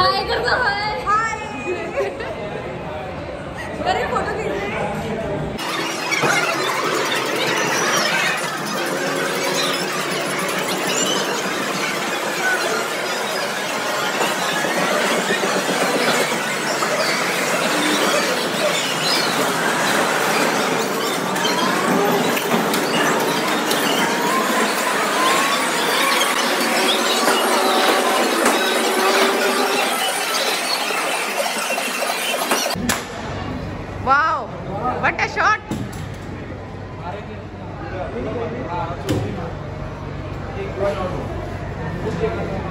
हाय कर दो हाय। अरे फ़ोटो खींच रहे हैं Wow, what a shot!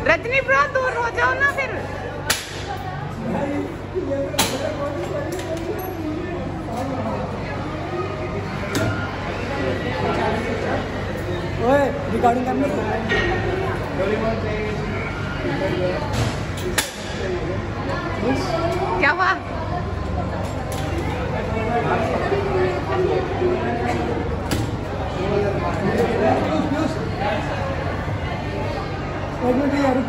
Rajni bro दूर हो जाओ ना फिर। ओए रिकॉर्डिंग करनी क्या हुआ एक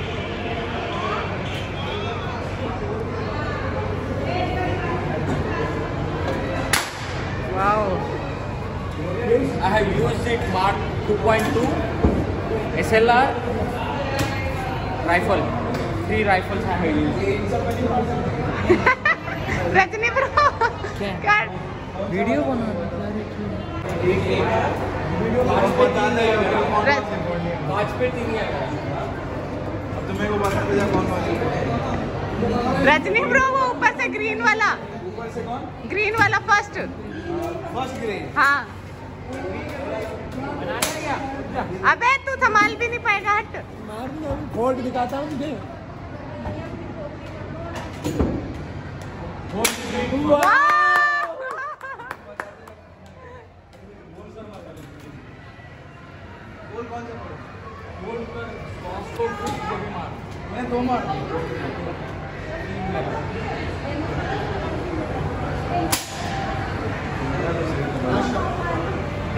wow I have used it Mark 2.2 SLR rifle. Three rifles I have used. Rajni bro क्या? वीडियो बना रज- पाँच पे तीन ही आया अब तुम्हें को बता दे। कौन कौन रजनी ब्रो वो ऊपर से ग्रीन वाला। ऊपर से कौन? ग्रीन वाला फ़र्स्ट हाँ। अबे तू संभाल भी नहीं पाएगा हट। के दिखाता हूँ तुझे। गोल कौन सा मारो मैं दो मार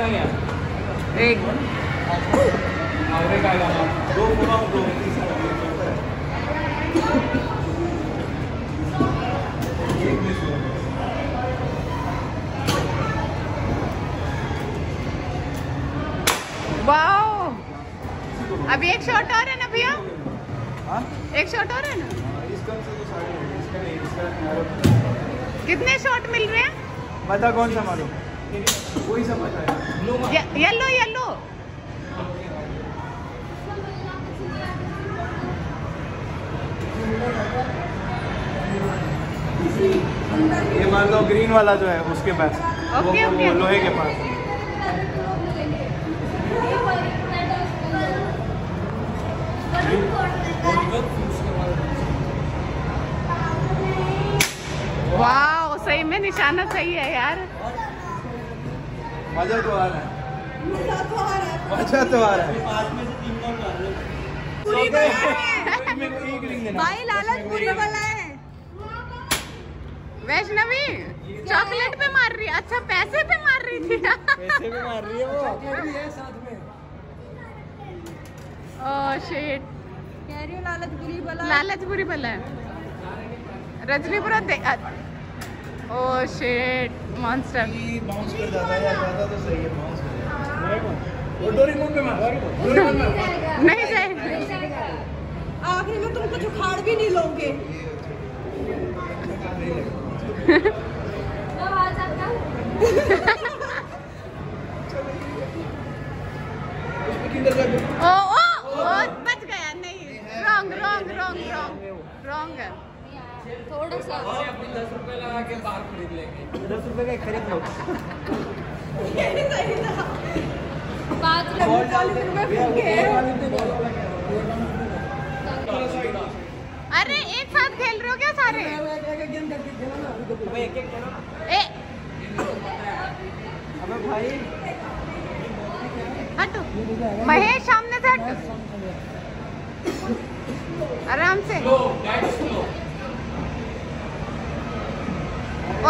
एक अभी एक शॉट और है ना भैया? एक शॉट और है ना? तो कितने शॉट मिल रहे हैं? बता कौन सा मारो? वही येलो येलो ये मान लो ग्रीन वाला जो है उसके पास। okay, वो, ओके, वो। लोहे के पास। वाओ सही में निशाना सही है यार। मज़ा तो आ रहा है। मज़ा तो आ रहा है। है। भाई लालच पूरी वाला है। वैष्णवी चॉकलेट पे मार रही है। अच्छा पैसे पे मार रही थी। पैसे में मार रही है वो। है साथ में। ओह शिट कह रही हूँ लालच बुरी वाला लालच बुरी बला है। रजनी पूरा दे ओह शिट मॉन्स्टर बाउंस कर जाता है ज़्यादा तो सही है बाउंस कर जाता डोरेमोन पे मार डोरेमोन में। नहीं जाए आखिरी में तुम कुछ उखाड़ भी नहीं लोगे। ओ ओ ओ बच गया नहीं। Wrong wrong wrong wrong wrong है। थोड़ा सा। दस रुपए लगा के बार खरीद लेंगे। दस रुपए का खरीद लो। पाँच रुपए रुपए अरे एक साथ खेल रहे हो क्या सारे? एक एक गेम करके खेलो ना। ए। अबे भाई। हट। महेश सामने से हट। आराम से। ओ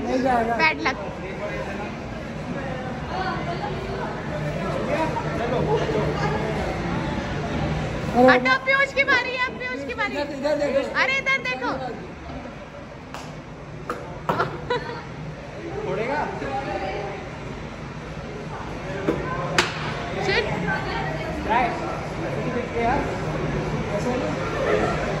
नहीं जाएगा बैड लक हटो पीयूष की बारी है पीयूष की बारी। अरे इधर देखो छोड़ेगा शिट राइट देख के यार ऐसे मैं नहीं खेलती तुझे ये नहीं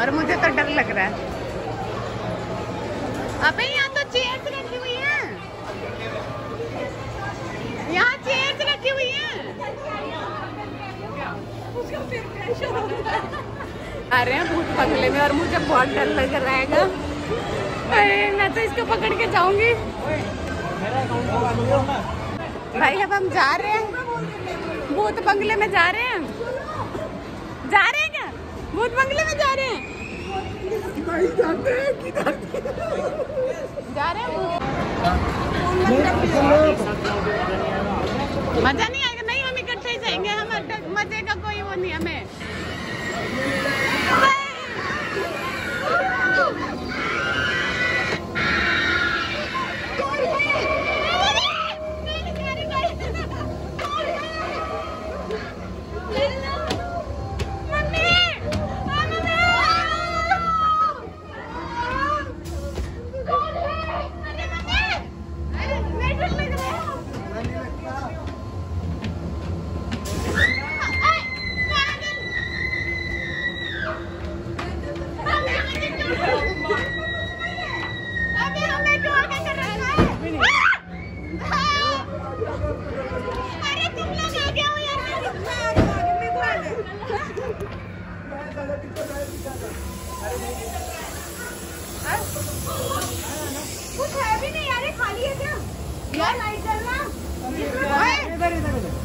और मुझे तो डर लग रहा है। अबे, यहाँ तो चेयर्स रखी हुई हैं। यहाँ चेयर्स रखी हुई हैं। आ रहे हैं भूत बंगले में और मुझे बहुत डर लग रहा है अरे, मैं तो इसको पकड़ के जाऊँगी। भाई, अब हम जा रहे हैं। भूत बंगले में जा रहे हैं। जा रहे हैं। भूत बंगले में जा रहे हैं। नहीं जाते किधर? जा रहे हैं। मज़ा नहीं आएगा नहीं हम इकट्ठे ही जाएँगे हम मज़े का कोई वो नहीं हमें।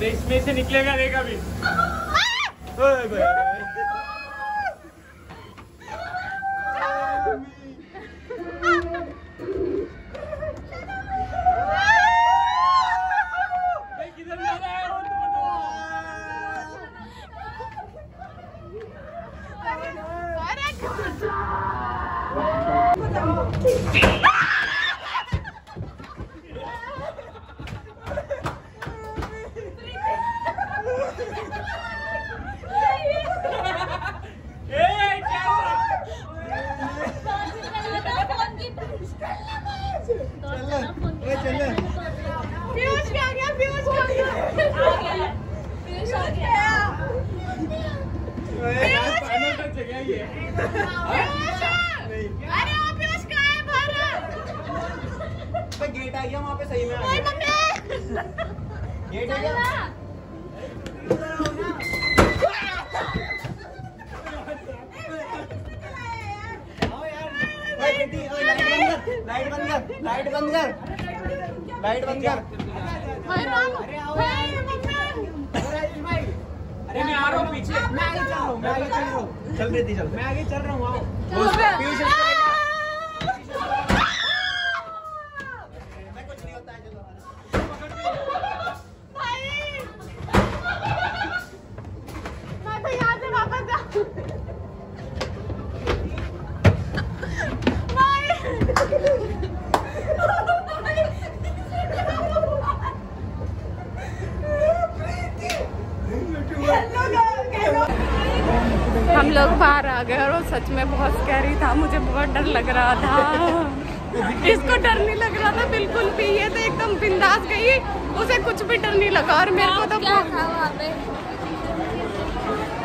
इसमें से निकलेगा देखा भी रहा है वो तो बताओ अरे ए क्या ए चल पीयूष क्या गया पीयूष क्या गया फाइनल तक जगह ही है पीयूष अरे वो पीयूष कहाँ है बाहर पे गेट आ गया लाइट बंद कर लाइट बंद कर लाइट बंद कर लाइट बंद कर हाय राम अरे मैं आ रहा हूँ पीछे मैं आगे चल रहा हूँ मैं आगे चल रहा हूँ। चल मैं आगे चल रहा हूँ आओ पीयूष मैं कुछ नहीं होता है चलो मैं तो यहाँ से वापस जाऊँ हम लोग बाहर आ गए और वो सच में बहुत स्कैरी था। मुझे बहुत डर लग रहा था। इसको डर नहीं लग रहा था बिल्कुल भी। ये तो एकदम बिंदास गई। उसे कुछ भी डर नहीं लगा और मेरे को तो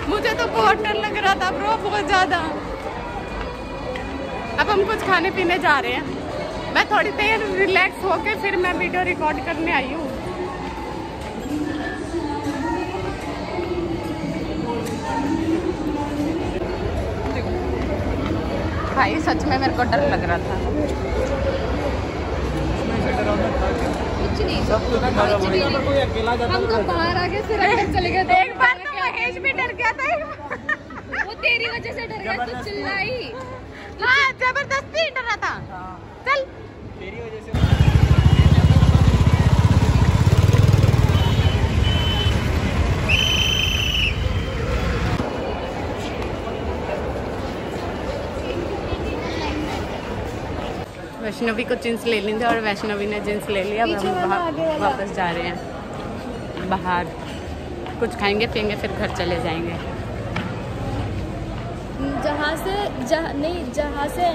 मुझे तो बहुत डर लग रहा था ब्रो बहुत ज़्यादा। अब हम कुछ खाने पीने जा रहे हैं। मैं थोड़ी देर रिलैक्स होके फिर मैं वीडियो रिकॉर्ड करने आई हूँ। भाई सच में मेरे को डर लग रहा था। कुछ नहीं। तो हम तो बाहर आके से चले गए थे एक बार तो महेश भी डर गया था। वो तेरी वजह से डर गया तू चिल्लाई हाँ। ज़बरदस्ती डरा था। चल। तेरी वजह से वैष्णवी को जींस ले ली थी और वैष्णवी ने जींस ले लिया। अब हम। वापस जा रहे हैं। बाहर। कुछ खाएँगे पियेंगे फिर घर चले जाएँगे। जहाँ से जहाँ नहीं जहाँ से